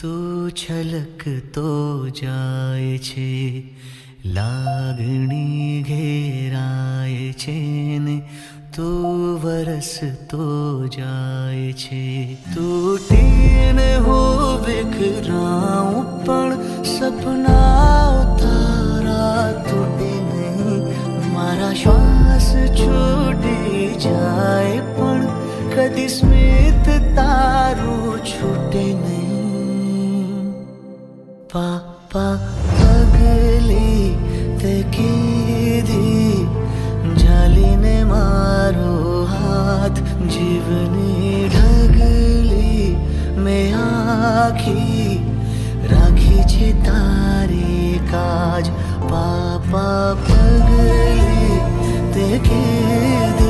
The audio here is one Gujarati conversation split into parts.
તો છલકતો જાય છે લાગણી ઘેરાય છે ને, તો વરસતો જાય છે. તૂટીને હો વિખરાઉં, પણ સપના તારા તૂટે નહીં. મારા શ્વાસ છૂટી જાય, પણ કદી સ્મિત તારું છૂટે નહીં. પાપા जीवने ढगली में आखी राखी छे तारे काज पापा पगली देखे दे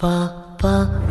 爸爸。